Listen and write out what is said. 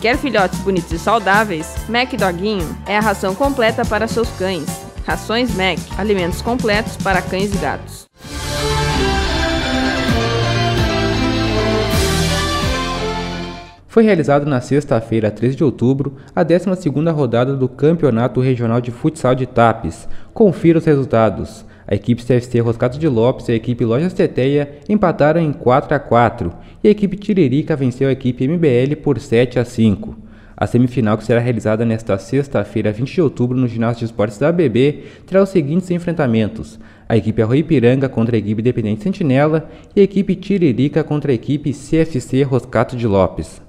Quer filhotes bonitos e saudáveis? Mac Doguinho é a ração completa para seus cães. Rações Mac, alimentos completos para cães e gatos. Foi realizado na sexta-feira, 13 de outubro, a 12ª rodada do Campeonato Regional de Futsal de Tapes. Confira os resultados. A equipe CFC Roscato de Lopes e a equipe Lojas Teteia empataram em 4 a 4 e a equipe Tiririca venceu a equipe MBL por 7 a 5. A semifinal, que será realizada nesta sexta-feira, 20 de outubro, no ginásio de esportes da ABB, terá os seguintes enfrentamentos: a equipe Arroio Piranga contra a equipe Dependente Sentinela e a equipe Tiririca contra a equipe CFC Roscato de Lopes.